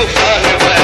meu pai.